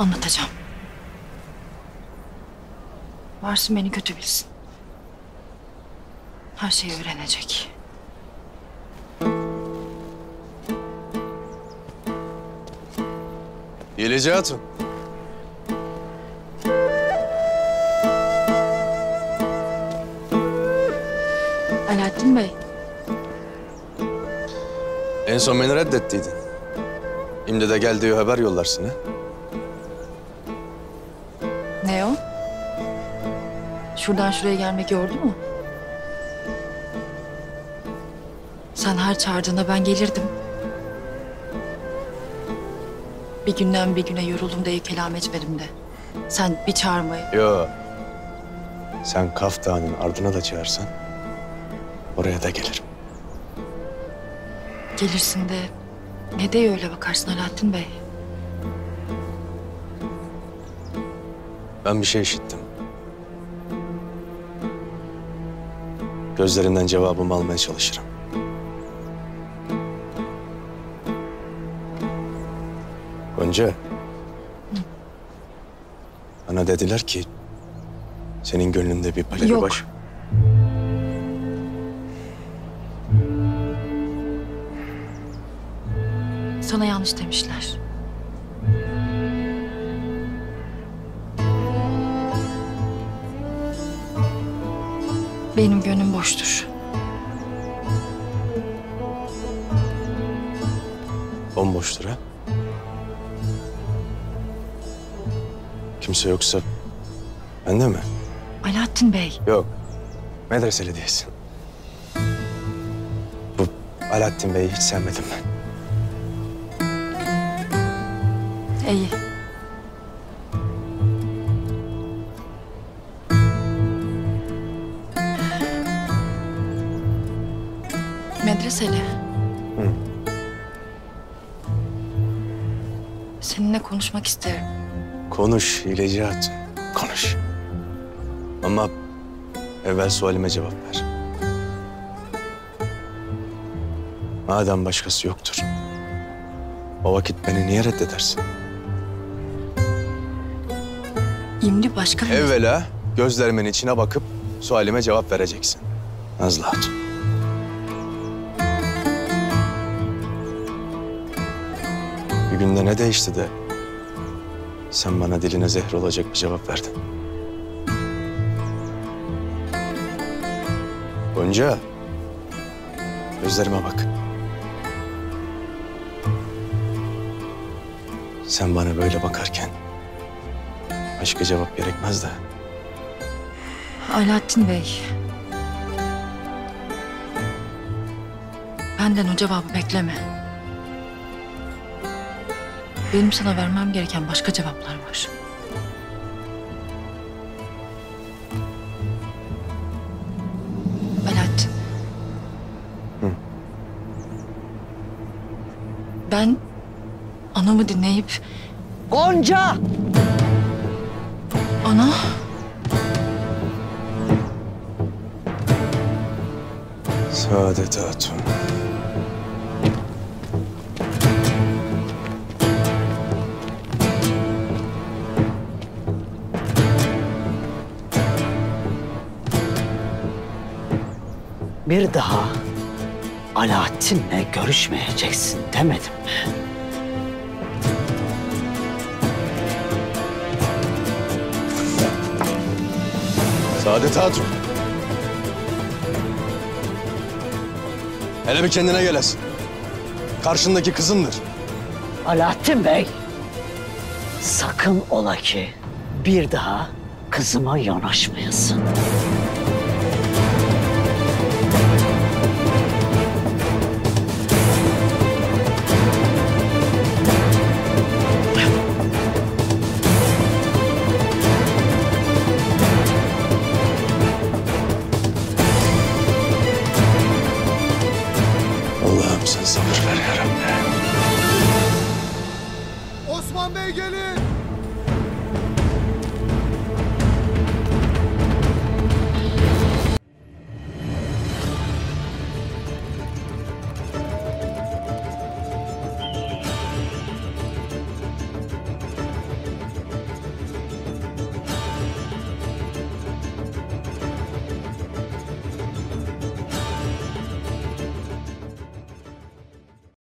Anlatacağım. Varsın beni kötü bilsin. Her şeyi öğrenecek. Yeleci Hatun. Alaaddin Bey, En son beni reddettiydin. Şimdi de gel diyor haber yollarsın ha. Şuradan şuraya gelmek yordu mu? Sen her çağırdığında ben gelirdim. Bir günden bir güne yoruldum diye kelam etmedim de. Sen bir çağırmayı. Yo. Sen Kaf Dağı'nın ardına da çağırsan oraya da gelirim. Gelirsin de ne de öyle bakarsın Alaaddin Bey. Ben bir şey işittim. Gözlerinden cevabımı almaya çalışırım. Gonca. Bana dediler ki senin gönlünde bir palevi Yok. Sana yanlış demişler. Benim gönlüm boştur. Bomboştur ha. Kimse yoksa bende mi? Alaaddin Bey, Yok. Medreseli değilsin. Bu Alaaddin Bey'i hiç sevmedim ben. iyi. Medreseli. Seninle konuşmak isterim. Konuş Hileci Hatun, konuş. Ama evvel sualime cevap ver. Madem başkası yoktur, o vakit beni niye reddedersin? İmli başka bir... Evvela gözlerimin içine bakıp sualime cevap vereceksin. Nazlı Hatun. Günde ne değişti de sen bana diline zehir olacak bir cevap verdin. Gonca, gözlerime bak. Sen bana böyle bakarken başka cevap gerekmez de. Alaaddin Bey. Benden o cevabı bekleme. Benim sana vermem gereken başka cevaplar var. Alaaddin. Ben anamı dinleyip Gonca! ana Saadet Hatun. Bir daha Alaaddin'le görüşmeyeceksin demedim mi? Saadet Hatun. Hele bir kendine gelesin. Karşındaki kızındır. Alaaddin Bey, sakın ola ki bir daha kızıma yanaşmayasın. Osman gelin!